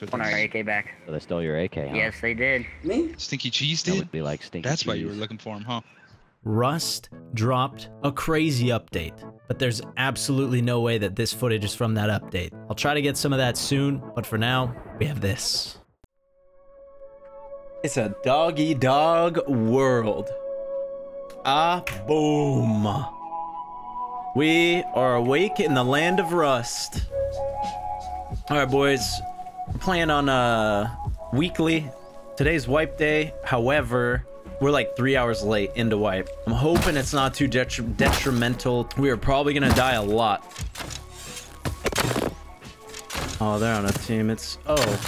Shit, Want our AK back? So they stole your AK, huh? Yes, they did. Me? Stinky cheese did? That would be like stinky That's why you were looking for him, huh? Rust dropped a crazy update, but there's absolutely no way that this footage is from that update. I'll try to get some of that soon, but for now, we have this. It's a doggy dog world. Ah, boom. We are awake in the land of Rust. All right, boys. We're on uh weekly. Today's wipe day. However, we're like three hours late into wipe. I'm hoping it's not too detri- detrimental. We are probably gonna die a lot. Oh, they're on a team. It's oh,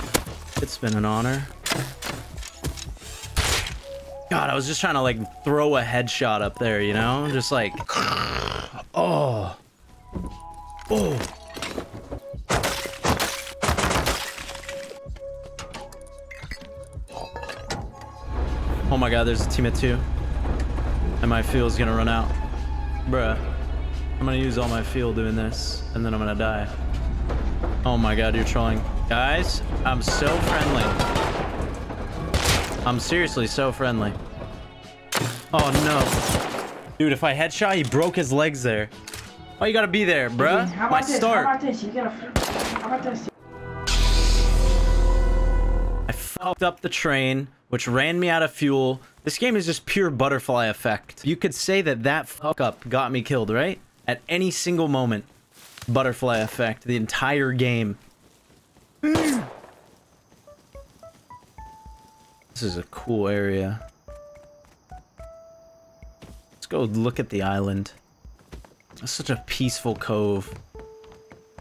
it's been an honor. God, I was just trying to like throw a headshot up there, you know, just like, oh, oh. Oh my god, there's a team of two. And my fuel's gonna run out. Bruh. I'm gonna use all my fuel doing this, and then I'm gonna die. Oh my god, you're trolling. Guys, I'm so friendly. I'm seriously so friendly. Oh no. Dude, if I headshot, he broke his legs there. Why you gotta be there, bruh? How My about this? start. How about this? You get a. How about this? Up the train, which ran me out of fuel. This game is just pure butterfly effect. You could say that that fuck up got me killed, right? At any single moment. Butterfly effect, the entire game. this is a cool area. Let's go look at the island. It's such a peaceful cove.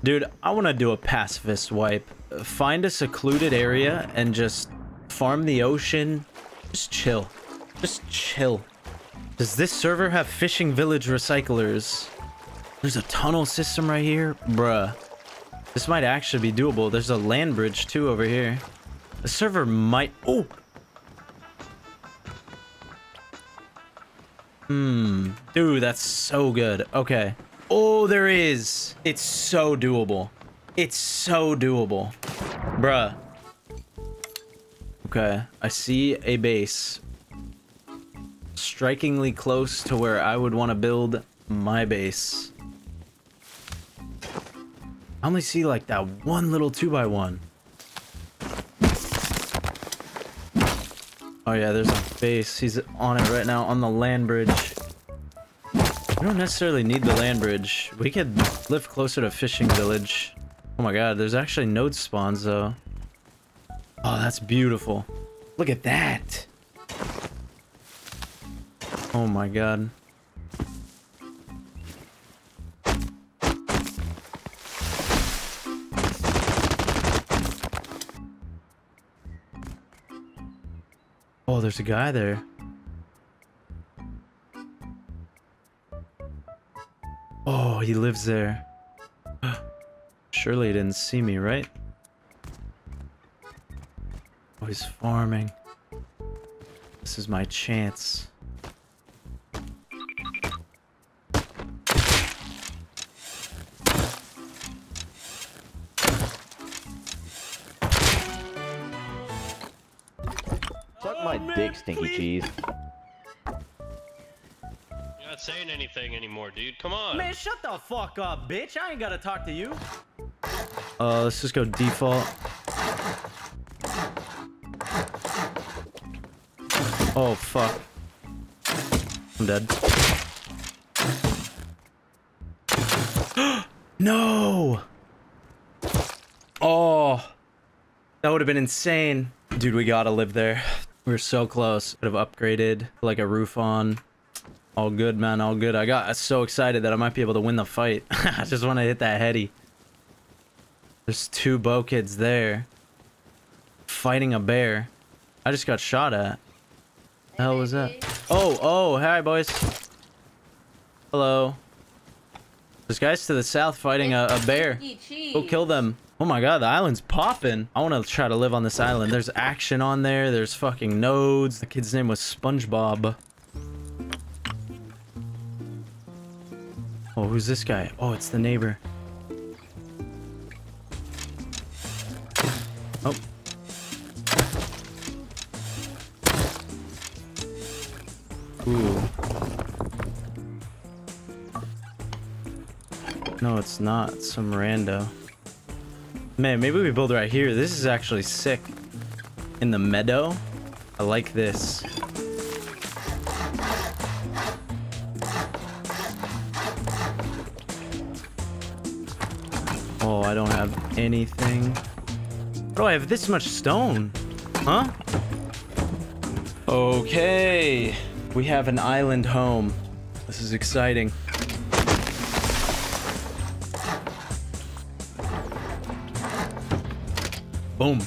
Dude, I want to do a pacifist wipe. Find a secluded area and just farm the ocean. Just chill. Just chill. Does this server have fishing village recyclers? There's a tunnel system right here? Bruh. This might actually be doable. There's a land bridge too over here. The server might... Oh! Hmm. Dude, that's so good. Okay. Oh, there is. It's so doable. It's so doable. Bruh. Okay. I see a base. Strikingly close to where I would want to build my base. I only see like that one little 2x1. Oh yeah, there's a base. He's on it right now on the land bridge. We don't necessarily need the land bridge. We could live closer to fishing village. Oh my god, there's actually node spawns though. Oh, that's beautiful. Look at that. Oh my god. Oh, there's a guy there. Oh, he lives there. Surely he didn't see me, right? Oh, he's farming. This is my chance. Suck my oh, dick, stinky cheese. You're not saying anything anymore, dude. Come on. Man, shut the fuck up, bitch. I ain't gotta talk to you. Uh, let's just go default. Oh, fuck. I'm dead. no! Oh. That would have been insane. Dude, we gotta live there. We are so close. Could have upgraded, like a roof on. All good, man. All good. I got so excited that I might be able to win the fight. I just want to hit that heady. There's two bow kids there. Fighting a bear. I just got shot at. The hell was that? Oh, oh, hi, boys. Hello. There's guys to the south fighting a, a bear. Go kill them. Oh my god, the island's popping. I want to try to live on this island. There's action on there. There's fucking nodes. The kid's name was SpongeBob. Oh, who's this guy? Oh, it's the neighbor. Ooh. No, it's not. Some rando. Man, maybe we build right here. This is actually sick. In the meadow. I like this. Oh, I don't have anything. Do I have this much stone? Huh? Okay. We have an island home. This is exciting. Boom.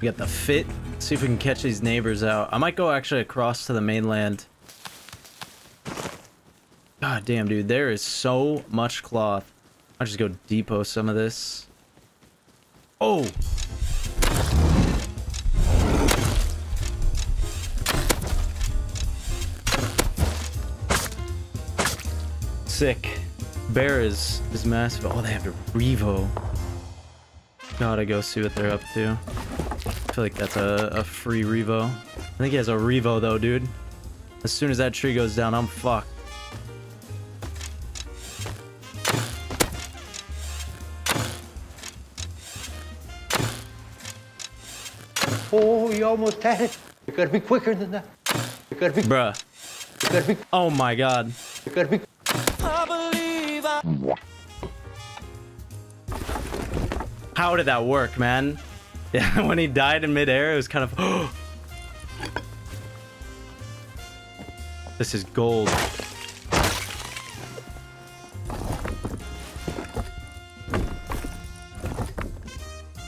We got the fit. Let's see if we can catch these neighbors out. I might go actually across to the mainland. God damn, dude. There is so much cloth. I'll just go depot some of this. Oh! Sick. Bear is, is massive. Oh, they have a Revo. Gotta go see what they're up to. I feel like that's a, a free Revo. I think he has a Revo though, dude. As soon as that tree goes down, I'm fucked. Oh, you almost had it. You gotta be quicker than that. You gotta be. Bruh. You gotta be. Oh my god. You gotta be. How did that work, man? Yeah, when he died in midair, it was kind of. this is gold.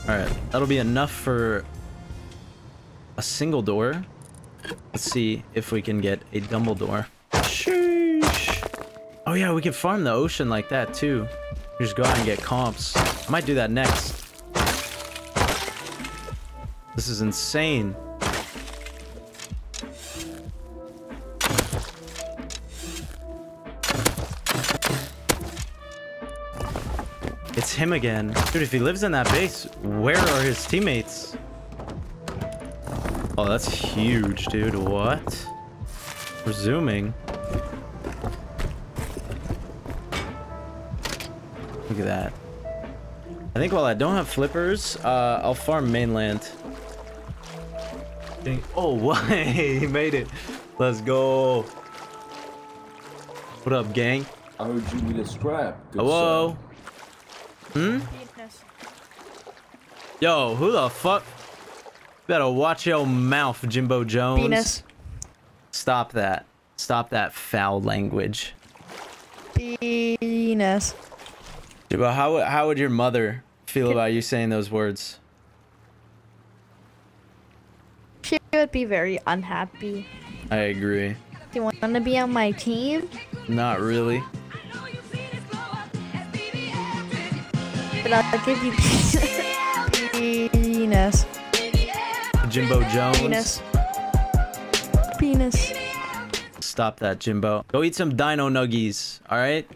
Alright, that'll be enough for a single door. Let's see if we can get a. Sheesh. Oh yeah, we can farm the ocean like that too. Just go out and get comps. I might do that next. This is insane. It's him again. Dude, if he lives in that base, where are his teammates? Oh, that's huge, dude. What? We're zooming. Look at that. I think while I don't have flippers, uh, I'll farm mainland. Dang- Oh, what? he made it. Let's go. What up, gang? I heard you need a scrap. Good Hello? Hmm? Yo, who the fuck? Better watch your mouth, Jimbo Jones. Penis. Stop that. Stop that foul language. Penis. Jimbo, how, would- how would your mother feel about you saying those words? She would be very unhappy. I agree. Do you want to be on my team? Not really. But I'll give you penis. Jimbo Jones. Penis. Penis. Stop that, Jimbo. Go eat some dino nuggies, alright?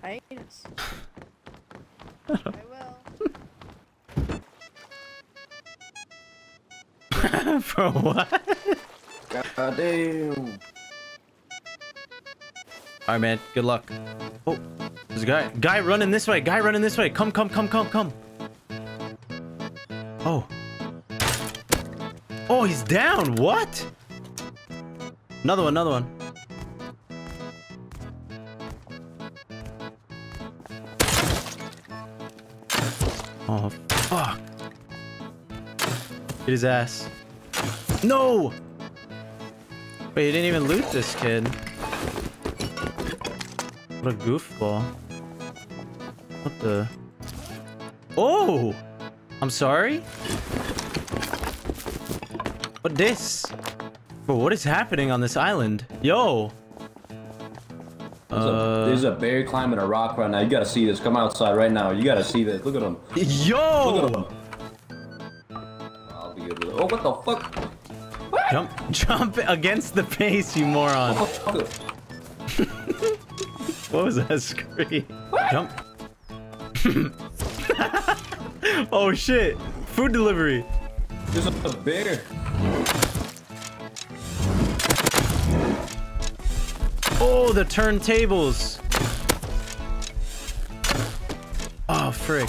Penis. I will. For what? sir. God damn. Alright, man. Good luck. Oh, there's a guy. Guy running this way. Guy running this way. Come, come, come, come, come. Oh. Oh, he's down. What? Another one, another one. Oh, fuck. Hit his ass. No! Wait, he didn't even loot this kid. What a goofball. What the? Oh! I'm sorry? What this? Bro, what is happening on this island? Yo! There's, Uh. a, there's a bear climbing a rock right now. You gotta see this. Come outside right now. You gotta see this. Look at him. Yo! Look at him. I'll be good with. Oh, what the fuck? Jump, jump against the base, you moron. What What was that scream? Jump. oh shit. Food delivery. There's a bear. Oh, the turntables. Oh, frick.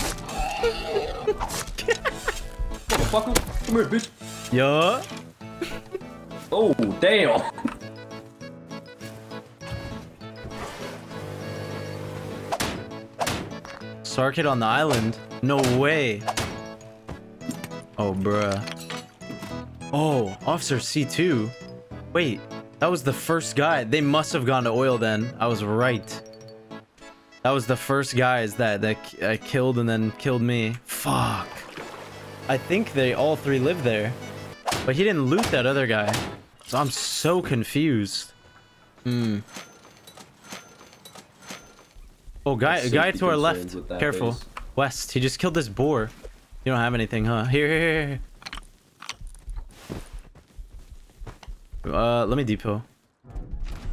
Motherfucker. Come here, bitch. Yeah. Oh, damn. Sarkit on the island? No way. Oh, bruh. Oh, Officer C2. Wait, that was the first guy. They must have gone to oil then. I was right. That was the first guys that that I killed and then killed me. Fuck. I think they all three live there. But he didn't loot that other guy. So I'm so confused. Hmm. Oh, guy, guy to our left. Careful. base. West, he just killed this boar. You don't have anything, huh? Here, here, here, Uh, let me depot.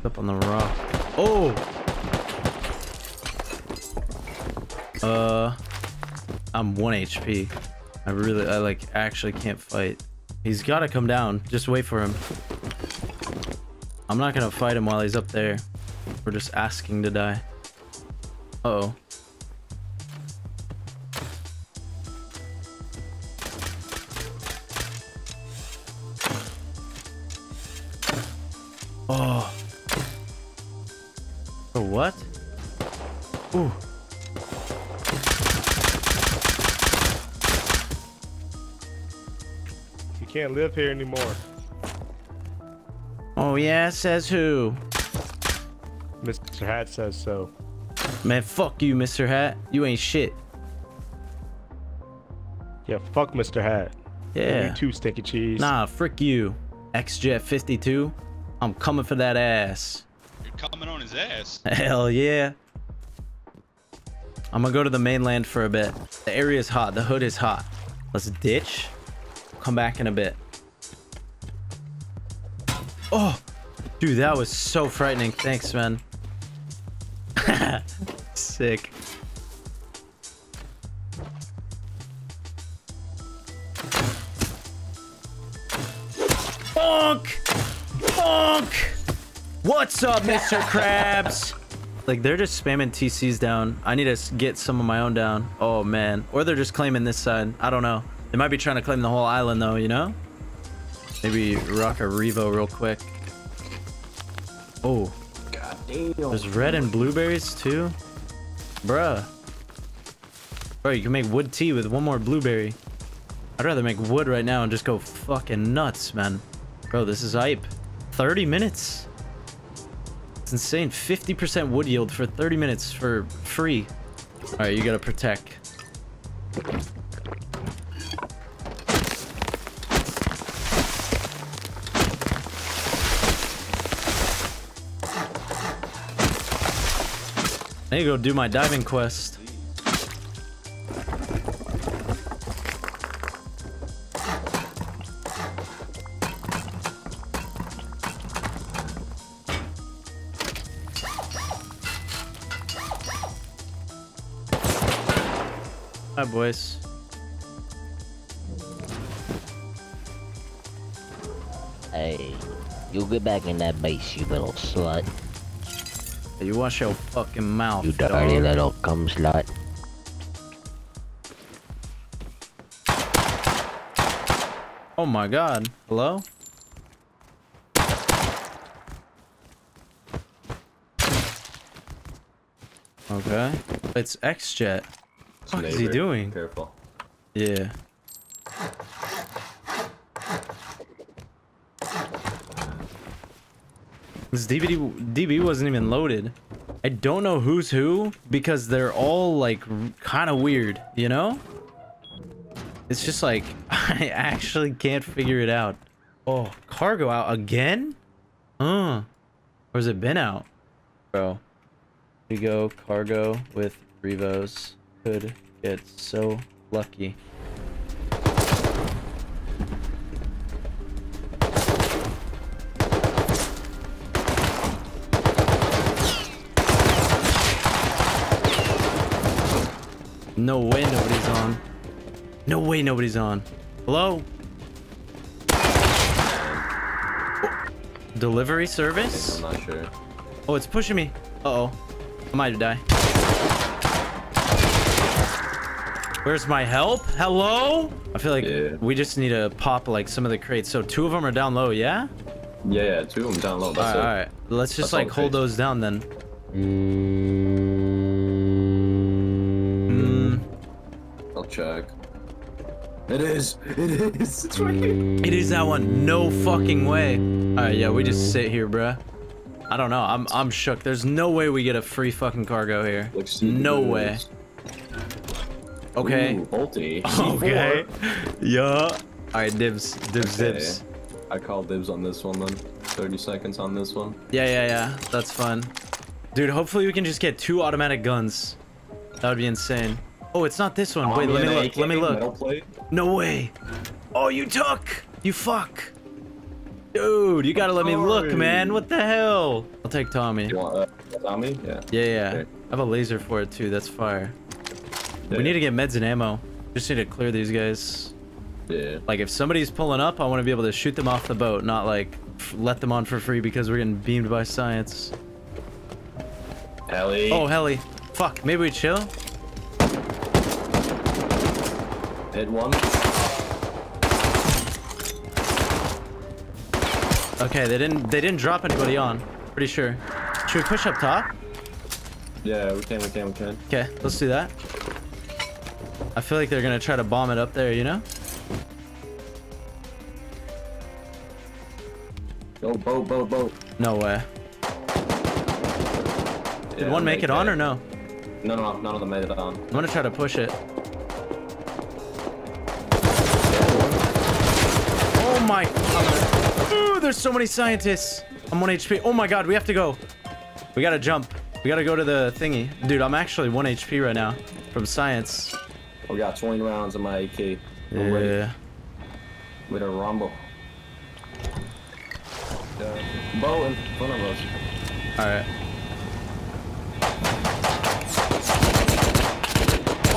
Up on the rock. Oh! Uh, I'm 1 HP. I really, I like, actually can't fight. He's gotta come down. Just wait for him. I'm not gonna fight him while he's up there. We're just asking to die. Uh oh. Oh. Oh, what? Ooh. You can't live here anymore. Oh, yeah, says who? Mr. Hat says so. Man, fuck you, Mr. Hat. You ain't shit. Yeah, fuck Mr. Hat. Yeah. You too, stinky cheese. Nah, frick you. XJet 52. I'm coming for that ass. You're coming on his ass. Hell yeah. I'm gonna go to the mainland for a bit. The area is hot. The hood is hot. Let's ditch. Come back in a bit. Oh, dude, that was so frightening. Thanks, man. Sick. What's up, Mr. Krabs? Like, they're just spamming TCs down. I need to get some of my own down. Oh, man. Or they're just claiming this side. I don't know. They might be trying to claim the whole island, though, you know? Maybe rock a Revo real quick. Oh. God damn. There's red and blueberries, too? Bruh. Bro, you can make wood tea with one more blueberry. I'd rather make wood right now and just go fucking nuts, man. Bro, this is hype. 30 minutes. It's insane. 50% wood yield for 30 minutes for free. All right, you gotta protect. I need to go do my diving quest. Hi, boys. Hey, you get back in that base, you little slut. You wash your fucking mouth, You dirty dog. little cum slut. Oh my god. Hello? Okay. It's XJet. What is he doing? Careful. Yeah. This DVD DB wasn't even loaded. I don't know who's who because they're all like kind of weird, you know? It's just like I actually can't figure it out. Oh, cargo out again? Uh. Or has it been out? Bro. We go cargo with Revos could get so lucky. No way nobody's on. No way nobody's on. Hello? Delivery service? I'm not sure. Oh, it's pushing me. Uh oh I might die. Where's my help? Hello? I feel like Yeah. we just need to pop like some of the crates. So two of them are down low, yeah? Yeah, yeah, two of them down low. That's right, it. all right. Let's just That's like hold those down then. Mm, I'll check. It is. It is. It's right here. it is that one. No fucking way. All right, yeah, we just sit here, bruh. I don't know. I'm I'm shook. There's no way we get a free fucking cargo here. No way. Okay. Ooh, Bolty. Okay. Yeah. All right, dibs, dibs, Okay. dibs. I call dibs on this one then. 30 seconds on this one. Yeah, yeah, yeah. That's fun. Dude, hopefully we can just get two automatic guns. That would be insane. Oh, it's not this one. Wait, let me look. Let me look. No way. Oh, you took. You fuck. Dude, you gotta let me look, man. What the hell? I'll take Tommy. You want uh, Tommy? Yeah. Yeah, yeah. Okay. I have a laser for it too. That's fire. Yeah. We need to get meds and ammo. Just need to clear these guys. Yeah. Like, if somebody's pulling up, I want to be able to shoot them off the boat, not like let them on for free because we're getting beamed by science. Ellie. Oh, heli. Fuck. Maybe we chill. Hit one. Okay, they didn't. They didn't drop anybody on. Pretty sure. Should we push up top? Yeah, we can, we can, we can. Okay, let's do that. I feel like they're gonna try to bomb it up there. You know? Go, boat, boat, boat. No way. Did Yeah, one make it on or no? No, no, no, none of them made it on. I'm gonna try to push it. Oh my! Ooh, there's so many scientists. I'm 1 HP. Oh my god, we have to go. We gotta jump. We gotta go to the thingy. Dude, I'm actually 1 HP right now from science. We got 20 rounds in my AK. Ready Yeah. with a rumble. Uh, yeah. Boat in front of us. Alright.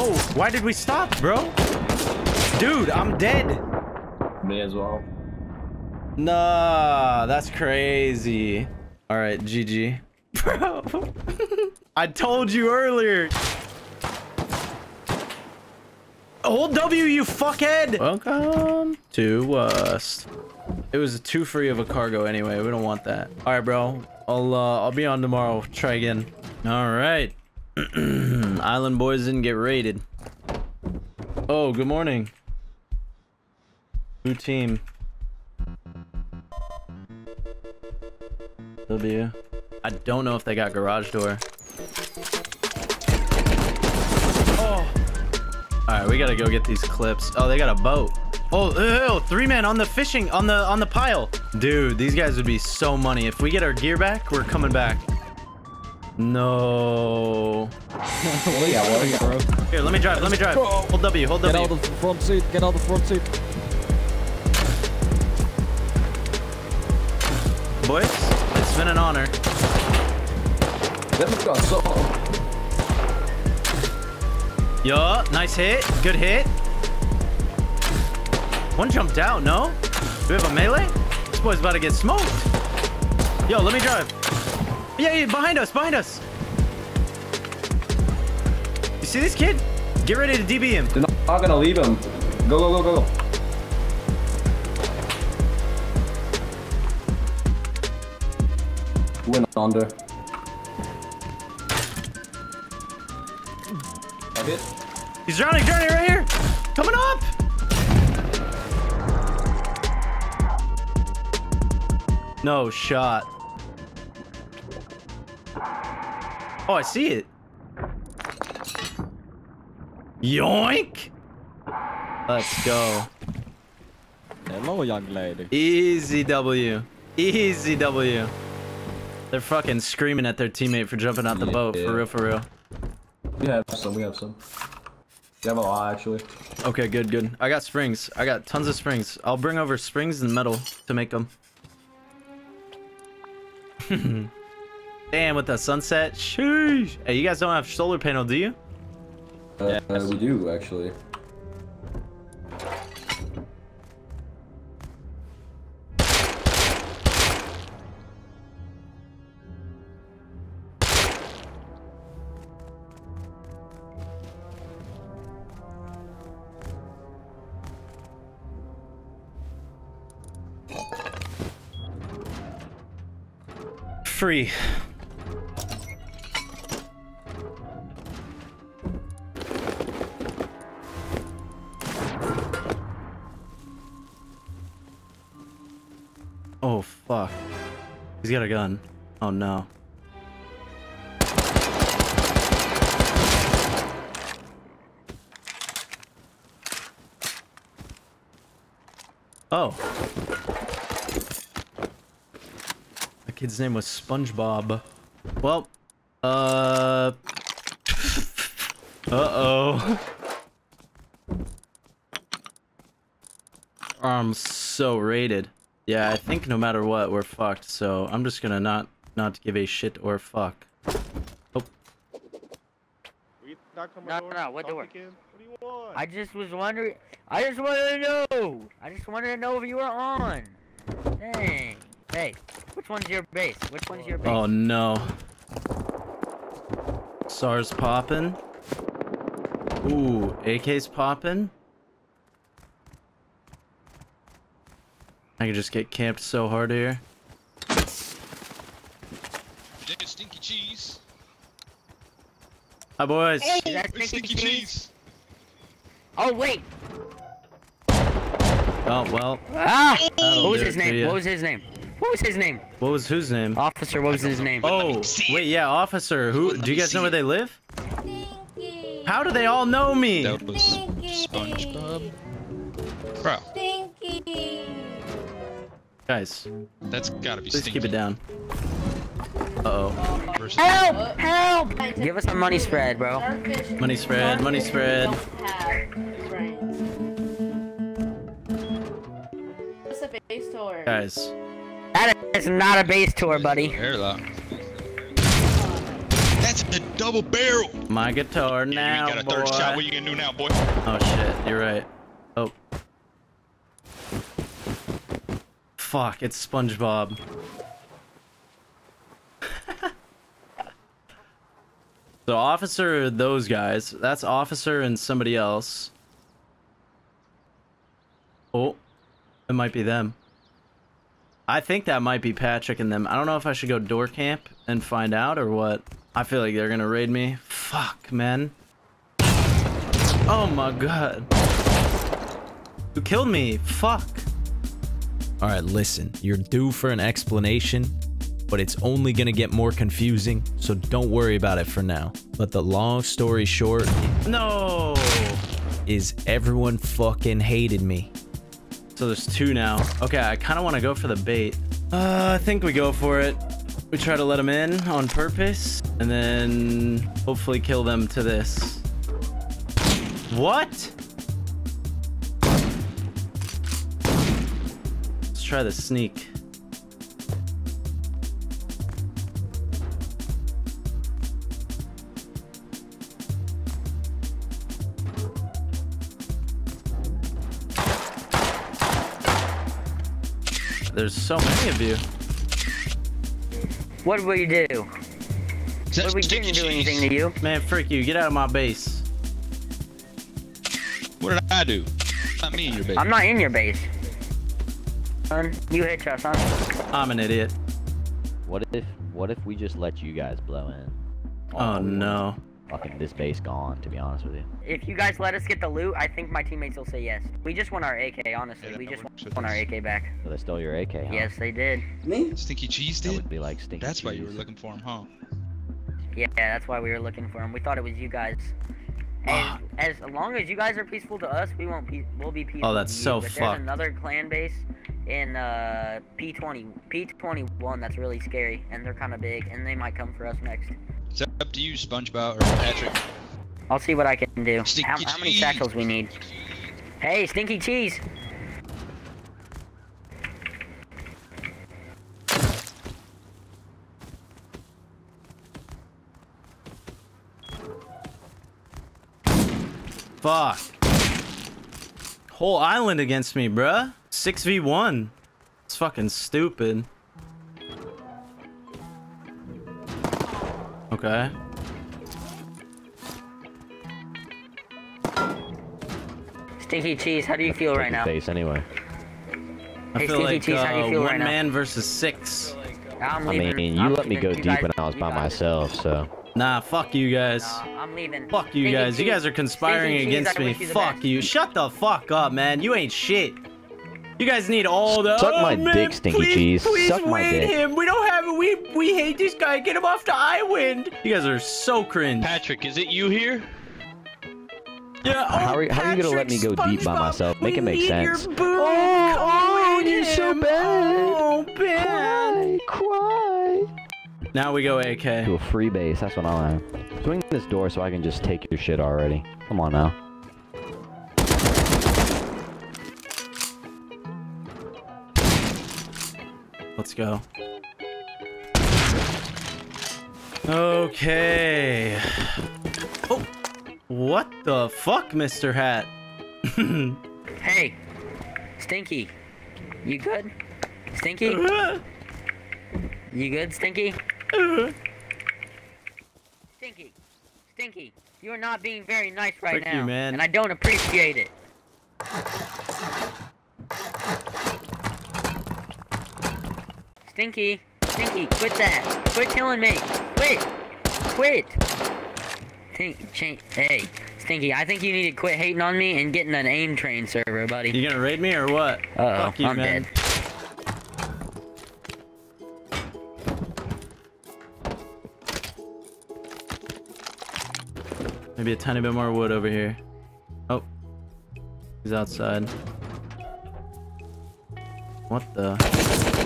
Oh, why did we stop, bro? Dude, I'm dead. Me as well. Nah, that's crazy. All right, GG. Bro, I told you earlier. Hold W, you fuckhead. Welcome to us. It was a two free of a cargo anyway. We don't want that. All right, bro. I'll uh, I'll be on tomorrow. Try again. All right. Island boys didn't get raided. Oh, good morning. Who team? W. I don't know if they got garage door. All right, we gotta go get these clips. Oh, they got a boat. Oh, ew, three men on the fishing on the on the pile. Dude, these guys would be so money. If we get our gear back, we're coming back. No. What do you got? What do you got? Here, let me drive. Let me drive. Hold W. Hold W. the front seat. Get out the front seat. Boys, it's been an honor. Them got so. Yo, nice hit. Good hit. One jumped out, no? Do we have a melee? This boy's about to get smoked. Yo, let me drive. Yeah, yeah, behind us, behind us. You see this kid? Get ready to DB him. They're not, gonna leave him. Go, go, go, go, go. Went under. I. He's drowning, drowning right here. Coming up. No shot. Oh, I see it. Yoink. Let's go. Hello, young lady. Easy W. Easy W. They're fucking screaming at their teammate for jumping out the boat. For real, for real. We have some, we have some. We have a lot, actually. Okay, good, good. I got springs. I got tons of springs. I'll bring over springs and metal to make them. Damn, with the sunset. Sheesh. Hey, you guys don't have solar panel, do you? Uh, uh, we do, actually. Oh fuck. He's got a gun. Oh no. Oh. The kid's name was SpongeBob. Well, uh. Uh oh. I'm so rated. Yeah, I think no matter what, we're fucked. So I'm just gonna not not give a shit or fuck. Oh, No, no, what door? What do you want? I just was wondering. I just wanted to know. I just wanted to know if you were on. Dang. Hey, which one's your base? Which one's your base? oh no. SARS popping. Ooh, AK's popping. I can just get camped so hard here. Dead stinky cheese. Hi boys. Hey, that's stinky stinky cheese. cheese. Oh wait. Oh well. Ah. That'll What was his name? What was his name? What was his name? What was whose name? Officer. What was his name? Oh, wait, yeah, officer. Who? Let Do you guys know where it. they live? How do they all know me? That was SpongeBob. Bro, Guys, that's gotta be please stinky. keep it down. Uh oh. Help! Help! Give us a money spread, bro. Money spread, money spread. What's a base tour? Guys, That is not a base tour, buddy. Airlock. That's a double barrel. my guitar you now, got a third shot. What boy. you gonna do now, boy? Oh shit, you're right. Oh. Fuck, it's SpongeBob. so officer, those guys. That's officer and somebody else. Oh, it might be them. I think that might be Patrick and them. I don't know if I should go door camp and find out or what. I feel like they're gonna raid me. Fuck, man. Oh my god. You killed me. Fuck. Alright, listen, you're due for an explanation, but it's only gonna get more confusing, so don't worry about it for now. But the long story short No. is everyone fucking hated me. So there's two now. Okay, I kind of want to go for the bait. Uh, I think we go for it. We try to let them in on purpose, and then hopefully kill them to this. What? Let's try the sneak. There's so many of you. What did we do? What we didn't do anything to you. Man, frick you. Get out of my base. What did I do? Not me, your base. I'm not in your base. Son, you hit us, son. I'm an idiot. What if what if we just let you guys blow in? Oh, we want no. Is Fucking this base gone, to be honest with you. If you guys let us get the loot, I think my teammates will say yes. We just want our AK, honestly. Yeah, we just works with want our. AK back. So they stole your AK, huh? Yes, they did. Me? Stinky cheese did? That would be like stinky That's why you were looking for him, huh? Yeah, that's why we were looking for him. We thought it was you guys. And as long as you guys are peaceful to us, we won't pe- we'll be peaceful. Oh, that's to you. so but fucked. There's another clan base in uh, P20, P21 that's really scary, and they're kind of big, and they might come for us next. It's up to you, SpongeBob or Patrick. I'll see what I can do. Stinky How, how many cheese. shackles we need? Hey, stinky cheese! Fuck. Whole island against me, bruh. 6v1. It's fucking stupid. Okay. Stinky cheese, how do you feel right now? Face anyway. I Hey, feel Stinky like Cheese, how do you uh, feel one now? man versus six. I'm I leaving. mean, you I'm let me go You deep guys- when I was by guys- myself, so. Nah, fuck you guys. Nah, I'm leaving. Fuck you Stinky guys. You guys are conspiring Stinky against I me. wish you the Fuck you. Shut the fuck up, man. You ain't shit. You guys need all the. Suck oh, my man, dick, Stinky please, Cheese. Please Suck my dick. him. We don't have. We we hate this guy. Get him off the island. You guys are so cringe. Patrick, is it you here? Yeah. Oh, How are you- how are you gonna let me go deep by SpongeBob, myself? Make we it make need sense. Your boo. Oh, you're so bad. Oh, bad. Cry. Now we go AK. To a free base, that's what I am. Swing this door so I can just take your shit already. Come on now. Let's go. Okay. Oh, what the fuck, Mr. Hat? Hey, Stinky. You good? Stinky? You good, Stinky? Stinky. Stinky. You are not being very nice right Frick now. you, man. And I don't appreciate it. Stinky. Stinky, quit that. Quit killing me. Quit. Quit. Change, hey, Stinky, I think you need to quit hating on me and getting an aim train server, buddy. You gonna raid me or what? Uh-oh, Fuck you, I'm man. dead. Maybe a tiny bit more wood over here. Oh. He's outside. What the?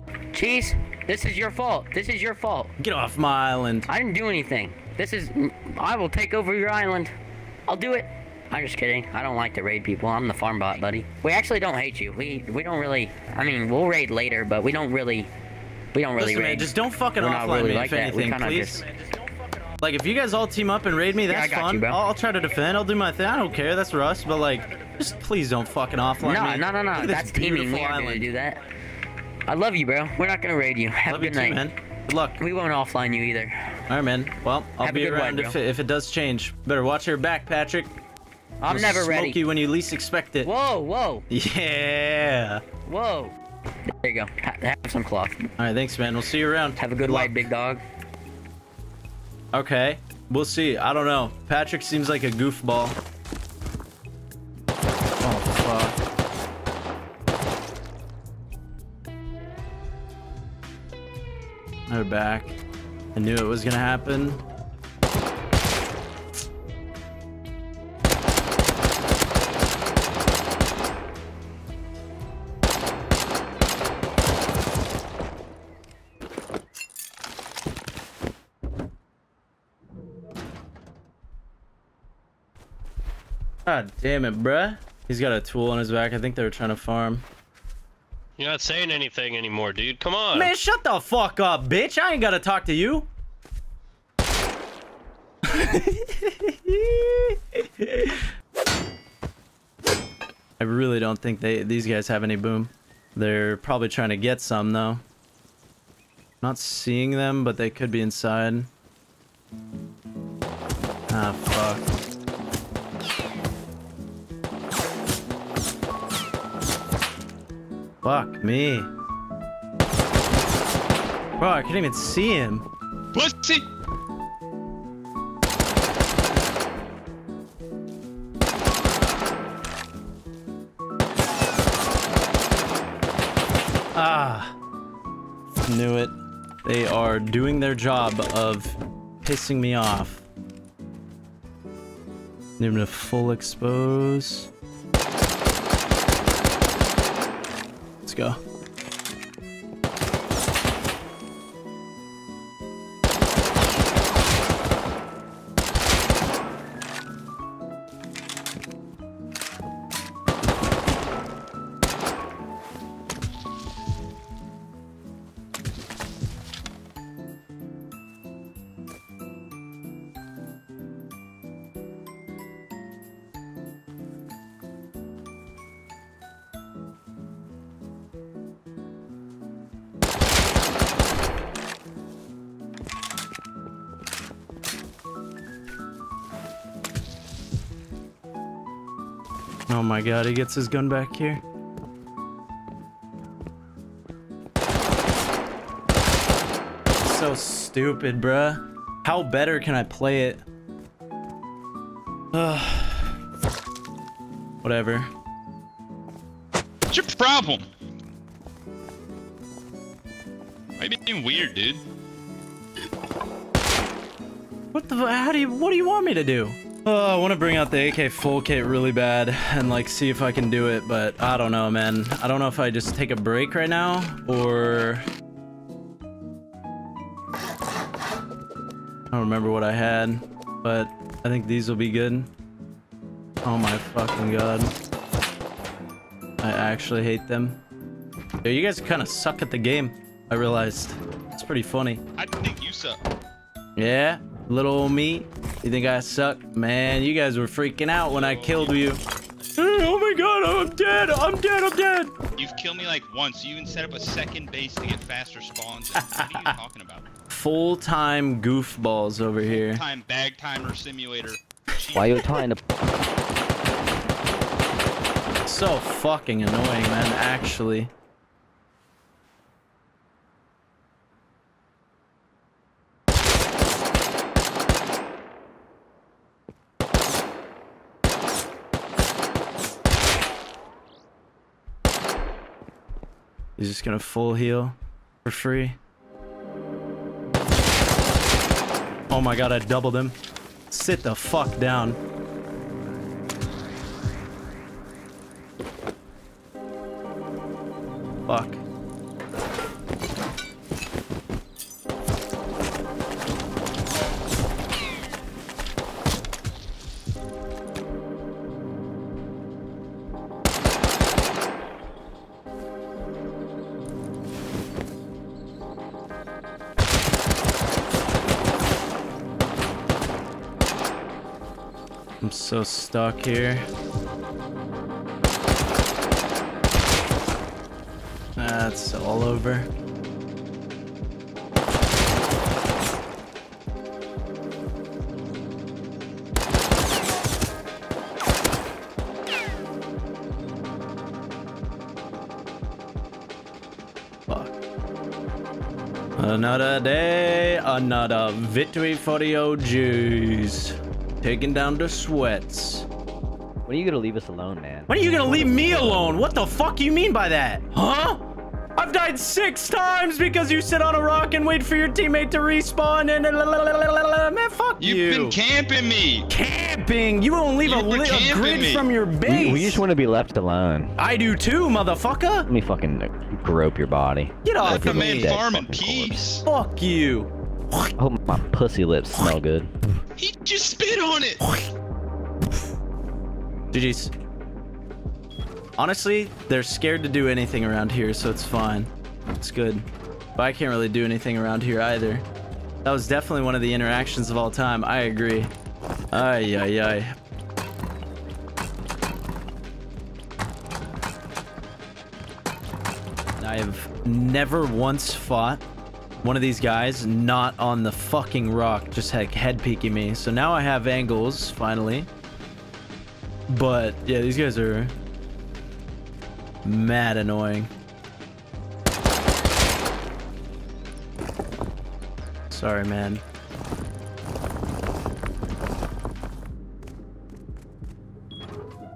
Cheese, this is your fault. This is your fault. Get off my island. I didn't do anything. This is. I will take over your island. I'll do it. I'm just kidding. I don't like to raid people. I'm the farm bot, buddy. We actually don't hate you. We we don't really. I mean, we'll raid later, but we don't really. We don't really Listen, raid. man, just don't fucking We're offline really me like if that. Anything, please. just- Like, if you guys all team up and raid me, Yeah, that's got fun. you. I'll, I'll try to defend. I'll do my thing. I don't care. That's Rust. But like, just please don't fucking offline No, me. no, no, no, no. at That's teaming. We aren't gonna do that. I love you, bro. We're not gonna raid you. Have Love a good too, night. man. Good luck. We won't offline you either. All right, man. Well, I'll Have be around one, if, it, if it does change. Better watch your back, Patrick. I'm We'll never smoke ready. you when you least expect it. Whoa, whoa, Yeah. whoa. There you go. Have some cloth. All right, thanks, man. We'll see you around. Have a good white big dog. Okay. We'll see. I don't know. Patrick seems like a goofball. They're back. I knew it was gonna happen. God damn it, bruh. He's got a tool on his back. I think they were trying to farm. You're not saying anything anymore, dude. Come on. Man, shut the fuck up, bitch. I ain't gotta talk to you. I really don't think they these guys have any boom. They're probably trying to get some though. Not seeing them, but they could be inside. Ah, fuck. Fuck me. Bro, I can't even see him. Pussy! Ah. Knew it. They are doing their job of pissing me off. Need him to full expose. Let's go. Oh my god, he gets his gun back here. so stupid, bruh. How better can I play it? Ugh. Whatever. What's your problem? Why are you being weird, dude? What the? How do you? What do you want me to do? Oh, I want to bring out the AK full kit really bad and like see if I can do it, but I don't know, man. I don't know if I just take a break right now or I don't remember what I had, but I think these will be good. Oh my fucking god. I actually hate them. You guys kind of suck at the game. I realized. It's pretty funny. I think you suck. Yeah, little old me. You think I suck? Man, you guys were freaking out when I killed you. Oh my god, I'm dead! I'm dead! I'm dead! You've killed me like once. You even set up a second base to get faster spawns. what are you talking about? Full-time goofballs over here. Full time bag timer simulator. Why are you trying to? So fucking annoying, man, actually. He's just gonna full heal for free. Oh my god, I doubled him. Sit the fuck down. Here. That's all over. Another day, another victory for the OGs. Taking down the sweats. When are you gonna leave us alone, man? When are you gonna leave me alone? What the fuck do you mean by that? Huh? I've died six times because you sit on a rock and wait for your teammate to respawn and man, fuck You've you. been camping me. camping. You won't leave a, You were li- a grid me. from your base. We, we just want to be left alone. I do too, motherfucker. Let me fucking grope your body. Get off Let of the me. man dead farm in fucking corpse. peace. Fuck you. I hope my pussy lips smell good. He just spit on it. GG's. Honestly, they're scared to do anything around here, so it's fine. It's good. But I can't really do anything around here either. That was definitely one of the interactions of all time. I agree. Ay, ay, ay. I have never once fought one of these guys not on the fucking rock, just head peeking me. So now I have angles, finally. But yeah, these guys are mad annoying. Sorry, man.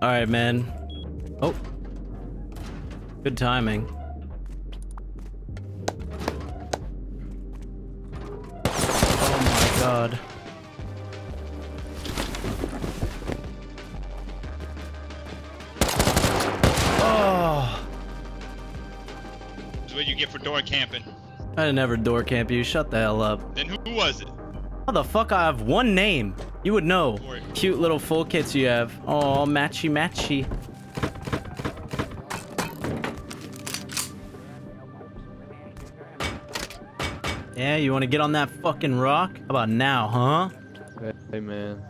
All right, man. Oh. Good timing. Oh my god. Door camping. I never door camp you. Shut the hell up. Then who was it? How the fuck I have one name? You would know. Cute little full kits you have. Oh, matchy matchy. Yeah, you want to get on that fucking rock? How about now, huh? Hey man.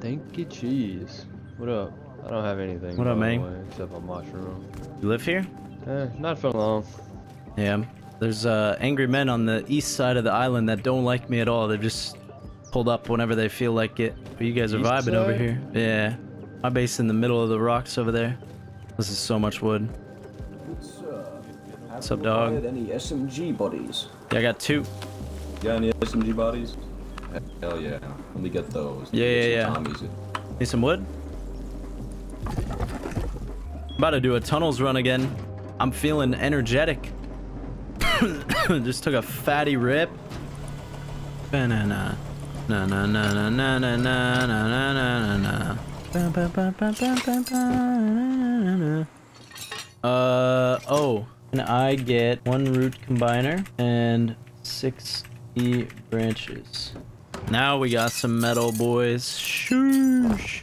Thank you, cheese. What up? I don't have anything. What up, by the man? way, Except a mushroom. You live here? Eh, not for long. Yeah. There's uh, angry men on the east side of the island that don't like me at all. They're just pulled up whenever they feel like it. But you guys are East vibing over here. Yeah. My base in the middle of the rocks over there. This is so much wood. What's up, dog? Any SMG buddies? Yeah, I got two. Got any SMG buddies? Hell yeah. Let me get those. Yeah, Get yeah, some yeah. Need some wood? About to do a tunnels run again. I'm feeling energetic. Just took a fatty rip. Banana. Na na na na na na na na na na na. Uh oh. Can I get one root combiner and six E branches? Now we got some metal, boys. Shoosh.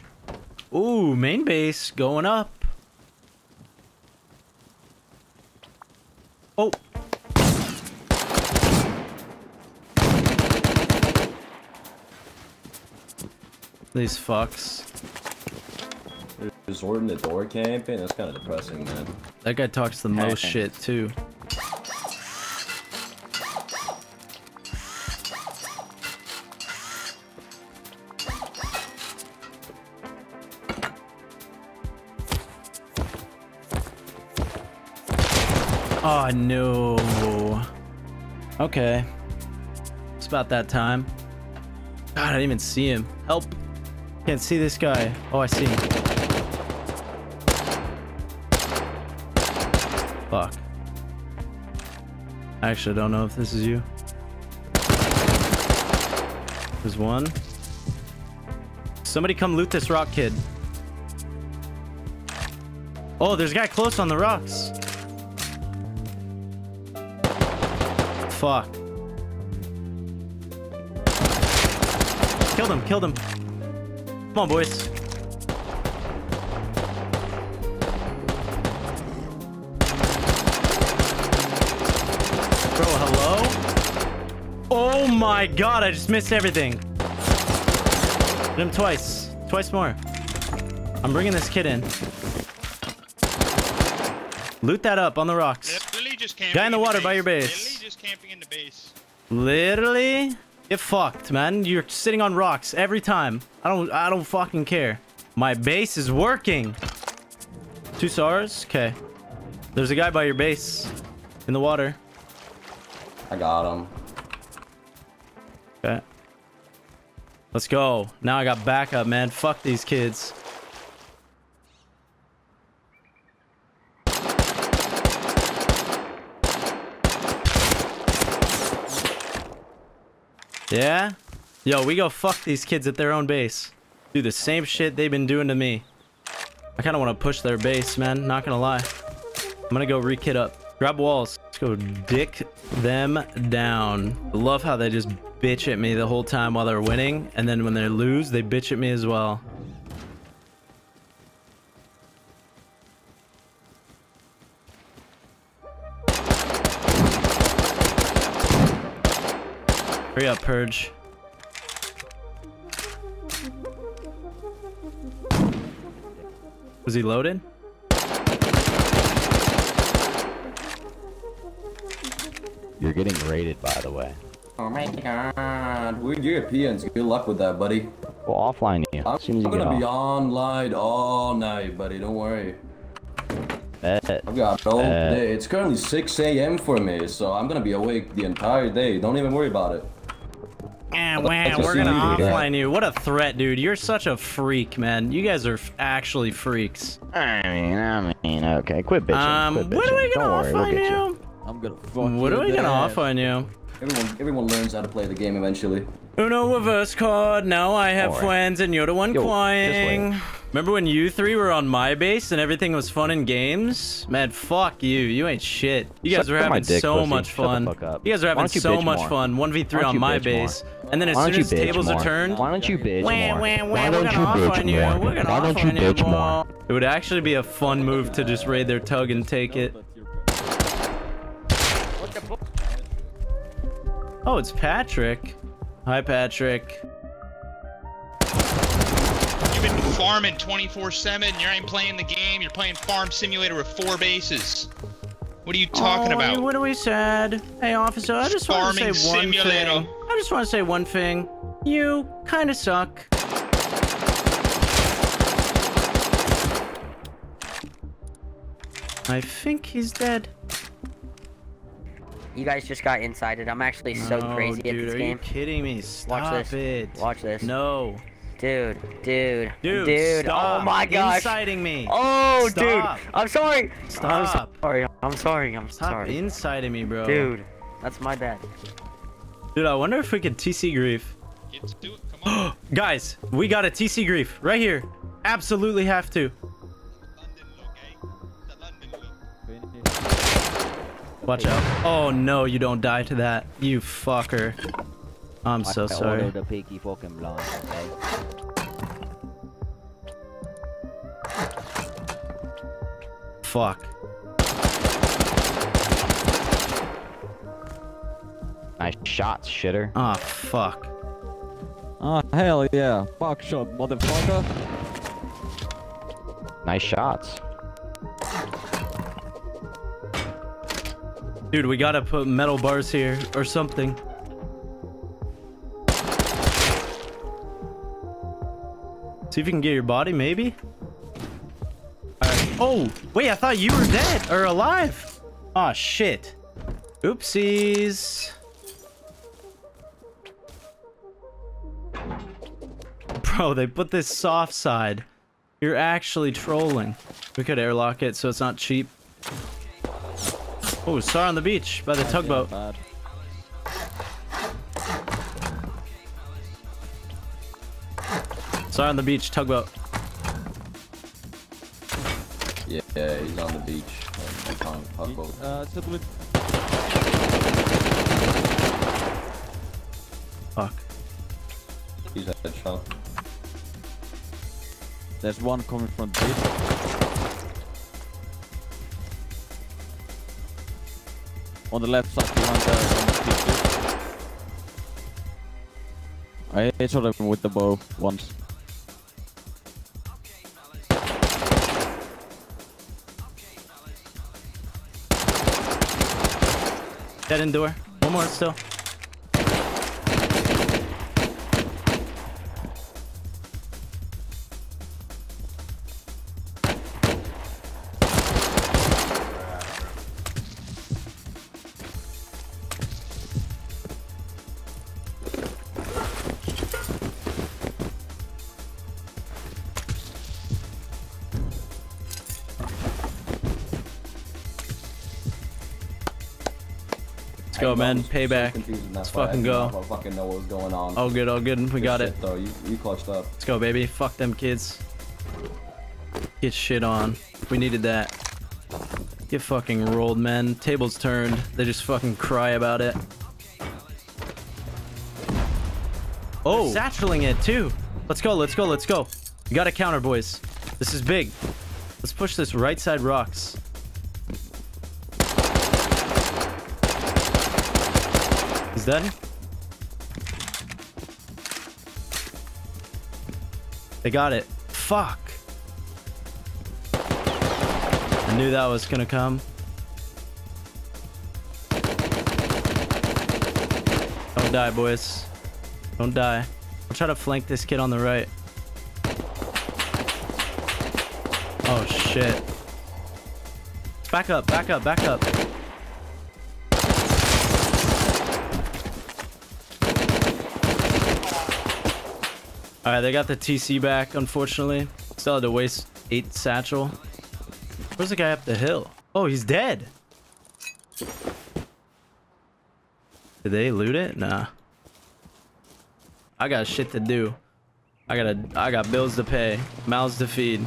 Ooh, main base going up. Oh. These fucks. Resorting to door camping? That's kind of depressing, man. That guy talks the most shit too. No. Okay. It's about that time. God, I didn't even see him. Help. Can't see this guy. Oh, I see him. Fuck. I actually don't know if this is you. There's one. Somebody come loot this rock kid. Oh, there's a guy close on the rocks. Fuck. Killed him, killed him. Come on, boys. Bro, hello? Oh my god, I just missed everything. Hit him twice. Twice more. I'm bringing this kid in. Loot that up on the rocks. Literally just camping Guy in the water by your base. Literally just camping in the base. Literally? Get fucked, man. You're sitting on rocks every time. I don't I don't fucking care. My base is working. Two stars? Okay. There's a guy by your base. In the water. I got him. Okay. Let's go. Now I got backup, man. Fuck these kids. Yeah? Yo, we go fuck these kids at their own base. Do the same shit they've been doing to me. I kind of want to push their base, man. Not gonna lie. I'm gonna go re-kit up. Grab walls. Let's go dick them down. Love how they just bitch at me the whole time while they're winning. And then when they lose, they bitch at me as well. Hurry up, Purge. Was he loaded? You're getting raided, by the way. Oh my god. We're Europeans. Good luck with that, buddy. We'll offline you I'm, as soon as you I'm get gonna be off. online all night, buddy. Don't worry. Bet. I've got all Uh, day. It's currently 6 a.m. for me, so I'm gonna be awake the entire day. Don't even worry about it. Wow, we're gonna you offline you. What a threat, dude. You're such a freak, man. You guys are f- actually freaks. I mean, I mean, okay, quit bitching. Um, quit bitching. what are we Don't gonna we'll offline get you? I'm gonna fuck What are we gonna offline on you? Everyone, everyone learns how to play the game eventually. Uno reverse card. Now I have Alright. friends and you're the one Yo, crying. Remember when you three were on my base and everything was fun in games? Man, fuck you. You ain't shit. You guys Suck were having dick, so pussy. much fun. fuck up. You guys are having so much more? fun. 1v3 on my base. more? Base. And then as Why soon don't as you bitch tables more? are turned, Why don't you bitch Wah, more? wah, wah, Why don't gonna you bitch on you. more? We're Why don't you on you, bitch more? It would actually be a fun move to just raid their tug and take it. Oh, it's Patrick. Hi, Patrick. You've been farming 24/7. You ain't playing the game. You're playing Farm Simulator with four bases. What are you talking oh, about? What are we said? Hey, officer, I just want to say one simulator. thing. I just want to say one thing. You kind of suck. I think he's dead. You guys just got incited. I'm actually so No, crazy dude, at this are game. you kidding me? Stop Watch this. it. Watch this. No. Dude, dude, Dude, dude. Oh stop Oh my gosh. inciting me. Oh, Stop. dude. I'm sorry. I'm Stop. sorry. I'm sorry. I'm Stop sorry. inciting me, bro. Dude, that's my bad. Dude, I wonder if we could TC grief. Let's do it. Come on. Guys, we got a TC grief right here. Absolutely have to. London look? The London look. Watch out. Oh no, you don't die to that. You fucker. I'm so sorry. the peaky fucking blonde, okay? Fuck. Nice shots, shitter. Ah, fuck. Oh, hell yeah. Fuck shot, motherfucker. Nice shots. Dude, we gotta put metal bars here or something. See if you can get your body, maybe? Oh, wait, I thought you were dead or alive. Aw, shit. Oopsies. Bro, they put this soft side. You're actually trolling. We could airlock it so it's not cheap. Oh, Star on the beach by the tugboat. Bad. Star on the beach, tugboat. Yeah, yeah, he's on the beach. Um, on tugboat. Uh, settle it. Fuck. He's a headshot. There's one coming from the beach. On the left side behind the, on the beach. I hit him with the bow once. Dead indoor. One more still. Go, man. Payback. Let's fucking go. I fucking know what's going on. All good, all good. We Good got it. Though you, you clutched up. Let's go, baby. Fuck them kids. Get shit on. We needed that. Get fucking rolled, man. Tables turned. They just fucking cry about it. Oh, satcheling it too. Let's go, let's go, let's go. We got a counter, boys. This is big. Let's push this right side rocks. He's dead. They got it. Fuck. I knew that was gonna come. Don't die, boys. Don't die. I'll try to flank this kid on the right. Oh, shit. Back up, back up, back up. Alright, they got the TC back, unfortunately. Still had to waste 8 satchel. Where's the guy up the hill? Oh, he's dead. Did they loot it? Nah. I got shit to do. I gotta I got bills to pay, mouths to feed.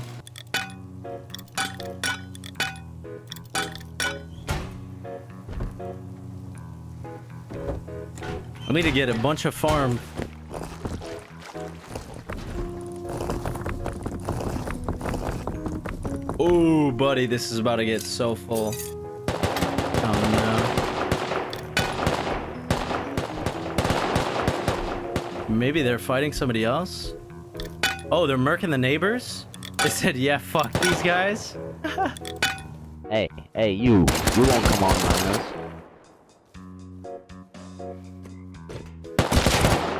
I need to get a bunch of farm. Oh, buddy, this is about to get so full. Oh no. Maybe they're fighting somebody else? Oh, they're murking the neighbors? They said, yeah, fuck these guys. Hey, hey, you. You won't come online this.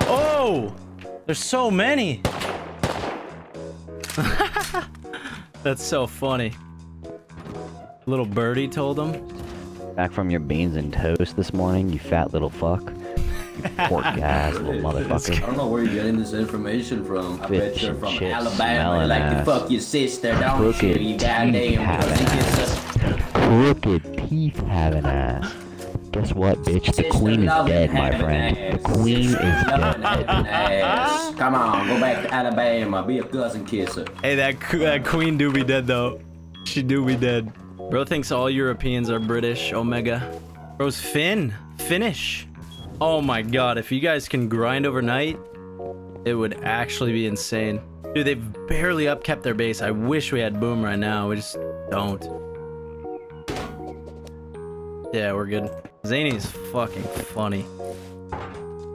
Oh! There's so many! That's so funny. Little birdie told him. Back from your beans and toast this morning, you fat little fuck. You pork ass little motherfucker. I don't know where you're getting this information from. I bet you're from shit Alabama. Like ass. to fuck your sister, don't Crooked you? You teeth goddamn having pussy Crooked teeth having ass. Guess what, bitch? The queen is dead, my friend. The queen is dead. Come on, go back to Alabama. Be a cousin kisser. Hey, that que- that queen do be dead though. She do be dead. Bro thinks all Europeans are British. Omega. Bro's Finn. Finnish. Oh my god, if you guys can grind overnight, it would actually be insane. Dude, they've barely upkept their base. I wish we had boom right now. We just don't. Yeah, we're good. Zany's fucking funny.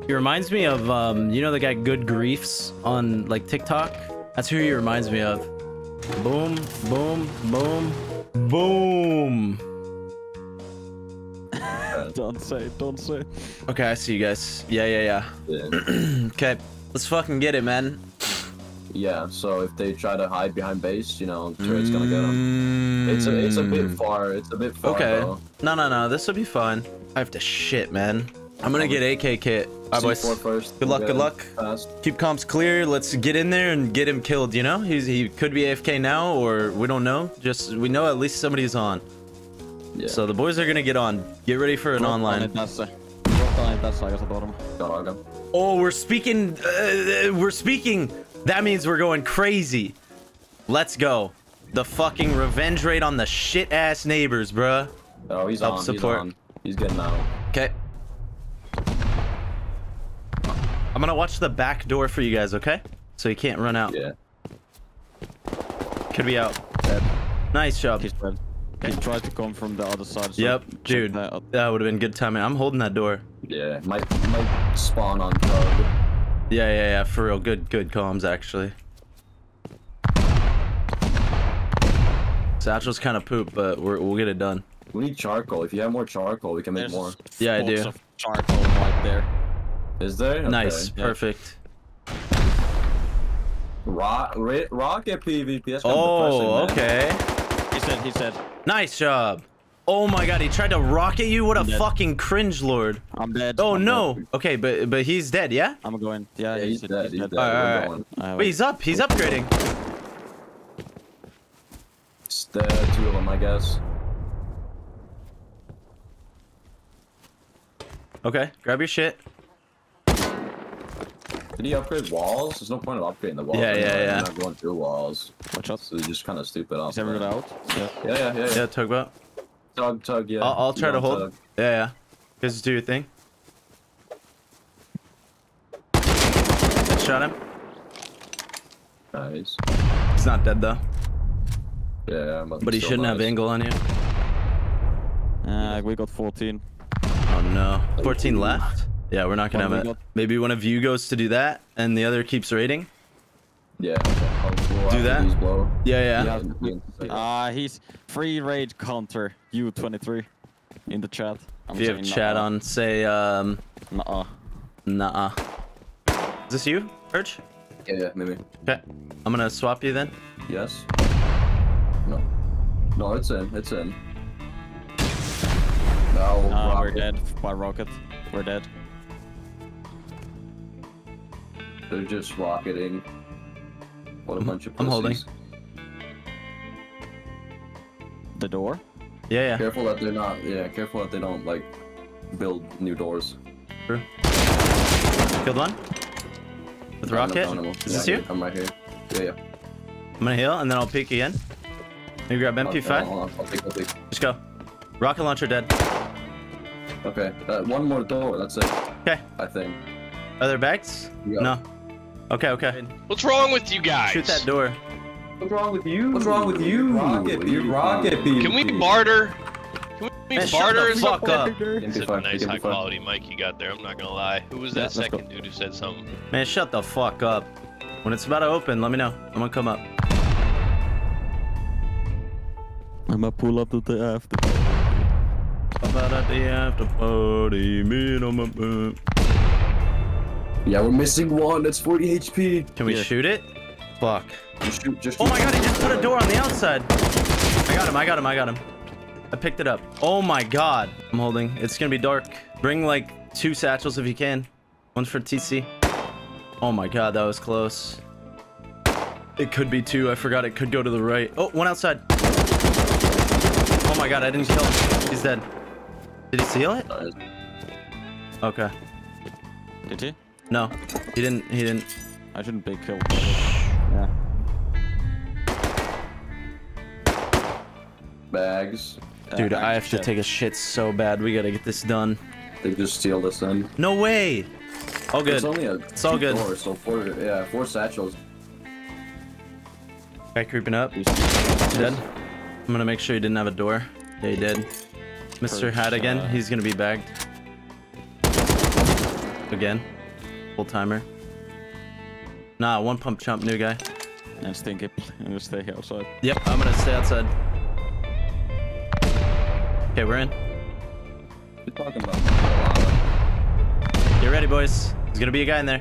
He reminds me of, um, you know the guy Good Griefs on, like, TikTok? That's who he reminds me of. Boom, boom, boom, boom. don't say don't say. Okay, I see you guys. Yeah, yeah, yeah. okay, let's fucking get it, man. Yeah, so if they try to hide behind base, you know, turret's gonna get them. It's a, it's a bit far. It's a bit far. Okay. Though. No, no, no. This will be fine. I have to shit, man. I'm gonna get AK kit. Alright, boys. C4 first. Good luck, good luck. Fast. Keep comps clear. Let's get in there and get him killed, you know? He's He could be AFK now, or we don't know. Just, we know at least somebody's on. Yeah. So the boys are gonna get on. Get ready for an online. Oh, we're speaking. Uh, we're speaking. That means we're going crazy. Let's go. The fucking revenge raid on the shit ass neighbors, bruh. Oh, he's Up on. support. He's on. He's getting out. Okay. I'm gonna watch the back door for you guys, okay? So he can't run out. Yeah. Could be out. Nice job. He's dead. He tried to come from the other side. so Yep, dude. that That would have been good timing. I'm holding that door. Yeah. Might might spawn on Tug. Yeah, yeah, yeah. For real. Good, good comms, actually. Satchel's kind of poop, but we're, we'll get it done. We need charcoal. If you have more charcoal, we can make There's more. Yeah, I do. of charcoal right there. Is there? Okay. Nice. yeah. Perfect. Rock, rocket PvP. That's kind Oh, of depressing, man. okay. He said, he said, Nice job. Oh my god, he tried to rocket you? What a I'm dead. fucking cringe lord. I'm dead. Oh I'm no. dead. Okay, but but he's dead, yeah? I'm going. Yeah, Yeah, he's dead. He's dead. Alright, We're alright. going. I have Wait, he's up. He's upgrading. It's the two of them, I guess. Okay, grab your shit. Did he upgrade walls? There's no point of upgrading the walls. Yeah, anyway. yeah, yeah. You're not going through walls. Watch out. So they're just kind of stupid off. Is everyone that. out? Yeah. Yeah, yeah, yeah. Yeah, yeah. tugboat. Tug, tug, yeah. I'll, I'll try to hold. tug. Yeah, yeah. Guys, do your thing. I shot him. Nice. He's not dead though. Yeah, but, But he shouldn't have angle on you. Uh, we got 14. Oh no. 14 left? Yeah, we're not gonna have it. Maybe one of you goes to do that and the other keeps raiding. Yeah. Okay. I'll blow Do that? Yeah, yeah. Yeah. Uh, he's free raid counter U23 in the chat. I'm If you have saying chat nuh-uh. on, say, um, Nuh-uh. nah. Is this you, Purge? Yeah, yeah, maybe. Okay. I'm gonna swap you then. Yes. No. No, it's in. It's in. No, Uh, we're dead by rocket. We're dead. They're just rocketing. What a bunch of pussies. I'm holding. The door? Yeah, yeah. Careful that they're not. Yeah, careful that they don't like build new doors. True. Killed one. With Yeah, rocket. Is Yeah, this here, you? I'm right here. Yeah, yeah. I'm gonna heal and then I'll peek again. Maybe grab MP5. hold on, I'll take, I'll take. Just go. Rocket launcher dead. Okay, uh, one more door. That's it. Okay. I think. Are there bags? Yeah. No. Okay, okay. What's wrong with you guys? Shoot that door. What's wrong with you? What's wrong with you? Rocket, you rocket, Can we barter? Can we Man, shut barter? the or fuck up. It's a nice high MP5. quality mic you got there. I'm not gonna lie. Who was that let's second dude who said something? Man, shut the fuck up. When it's about to open, let me know. I'm gonna come up. I'm gonna pull up to the after. About at the after party, me and my boo. Yeah, we're missing one. That's 40 HP. Can we Yeah. shoot it? Fuck. Just shoot. Just Oh my god, he just put a door on the outside. I got him, I got him, I got him. I picked it up. Oh my god. I'm holding. It's gonna be dark. Bring like two satchels if you can. One for TC. Oh my god, that was close. It could be two. I forgot it could go to the right. Oh, one outside. Oh my god, I didn't kill him. He's dead. Did he seal it? Okay. Did he? No, he didn't. He didn't. I shouldn't be killed. Yeah. Bags. Dude, Uh, I have to shit. take a shit so bad. We gotta get this done. They just steal this then. No way. All good. It's only a It's all two good. floors, so four, yeah, four satchels. Guy creeping up. Dead. I'm gonna make sure he didn't have a door. Yeah, he did. Mr. Hat again. uh, He's gonna be bagged. Again. Full timer. Nah, one pump chump, new guy. And stinky. gonna stay outside. Yep, I'm gonna stay outside. Okay, we're in. You're talking about. Get ready, boys. There's gonna be a guy in there.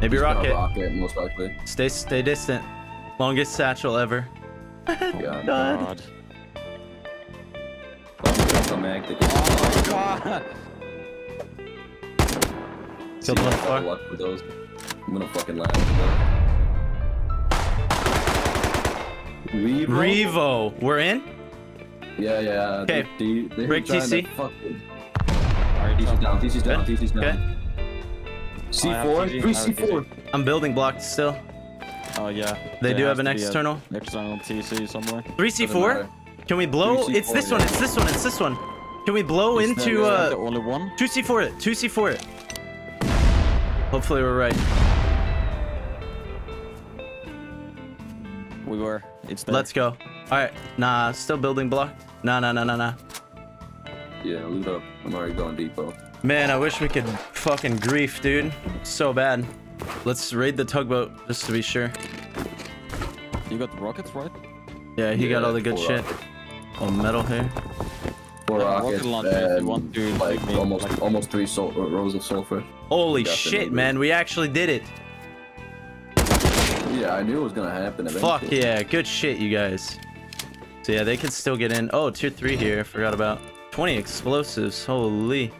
Maybe He's rocket. rocket, most likely. Stay, stay distant. Longest satchel ever. Yeah. God. Some active. Oh my god! Killed one far. Luck with those. I'm gonna fucking laugh. Revo? Revo, we're in. Yeah, yeah. Okay. They, they, they Break trying TC. To fuck with. TC's down. TC's down. TC's down. Okay. C4. Three C4. I'm building blocked still. Oh yeah. They There do have an to be a external. External TC somewhere. Three C4. Can we blow? Three It's this C4, one. It's this one. It's this one. Can we blow Is into there, uh? the only one? Two C4 it. Two C4 it. Hopefully we're right. We were. It's there. Let's go. All right. Nah, still building block. Nah, nah, nah, nah, nah. Yeah, loot up. I'm already going depot. Man, I wish we could fucking grief, dude. So bad. Let's raid the tugboat just to be sure. You got the rockets, right? Yeah, he got all the good shit. Oh, metal here. Four Yeah, rockets. rocket launcher if you and, want to like take me, almost like- almost three sul- uh, rows of sulfur. Holy Definitely. shit, man. We actually did it. Yeah, I knew it was gonna happen. Eventually. Fuck yeah. Good shit, you guys. So yeah, they can still get in. Oh, tier 3 here. Forgot about. 20 explosives. Holy.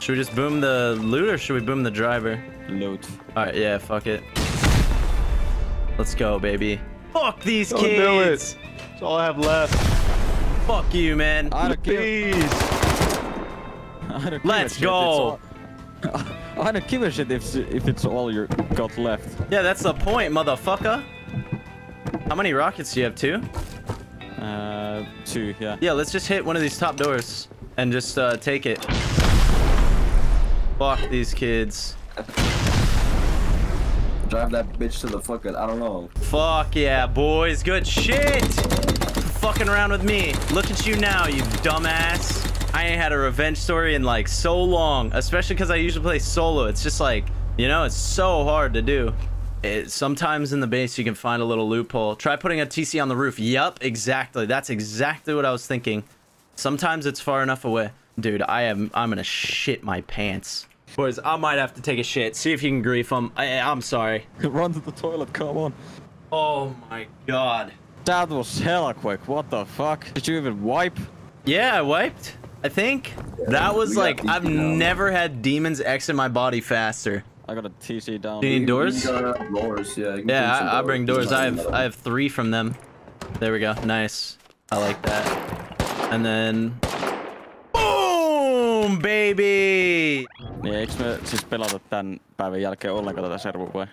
Should we just boom the loot or should we boom the driver? Loot. Alright, yeah, fuck it. Let's go, baby. Fuck these Don't do it. kids! That's all I have left. Fuck you, man. I don't give, Please. I Let's go. I don't give a shit if if it's all you got left. Yeah, that's the point, motherfucker. How many rockets do you have? Two? Uh, two, yeah. Yeah, let's just hit one of these top doors and just uh, take it. Fuck these kids. Drive that bitch to the fucking. I don't know. Fuck yeah, boys. Good shit. Fucking around with me. Look at you now, you dumbass. I ain't had a revenge story in like so long, especially because I usually play solo. It's just like, you know, it's so hard to do. It, sometimes in the base you can find a little loophole. Try putting a TC on the roof. Yup, exactly. That's exactly what I was thinking. Sometimes it's far enough away. Dude, I am I'm gonna shit my pants. Boys, I might have to take a shit. See if you can grief them. I, I'm sorry. Run to the toilet, come on. Oh my god. That was hella quick. What the fuck? Did you even wipe? Yeah, I wiped. I think that was like I've now. never had demons exit my body faster. I got a TC down. Do you need doors? You got doors, yeah. Yeah, bring some I, I bring doors. I have I have three from them. There we go. Nice. I like that. And then, boom, baby. Niin, eikö me siis pelata tän päivän jälkeen ollenkaan tätä servua vai?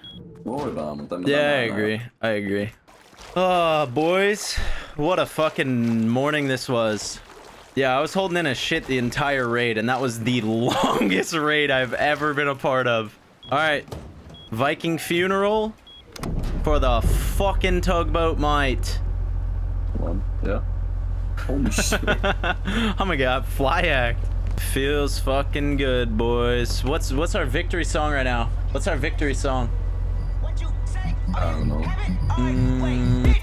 Voidaan, mutta en mä Yeah, I agree. I agree. Oh, boys, what a fucking morning this was. Yeah, I was holding in a shit the entire raid, and that was the longest raid I've ever been a part of. All right, Viking funeral for the fucking tugboat might. One, yeah. Holy shit. oh my god, fly act. Feels fucking good, boys. What's what's our victory song right now? What's our victory song? I don't know. Mm,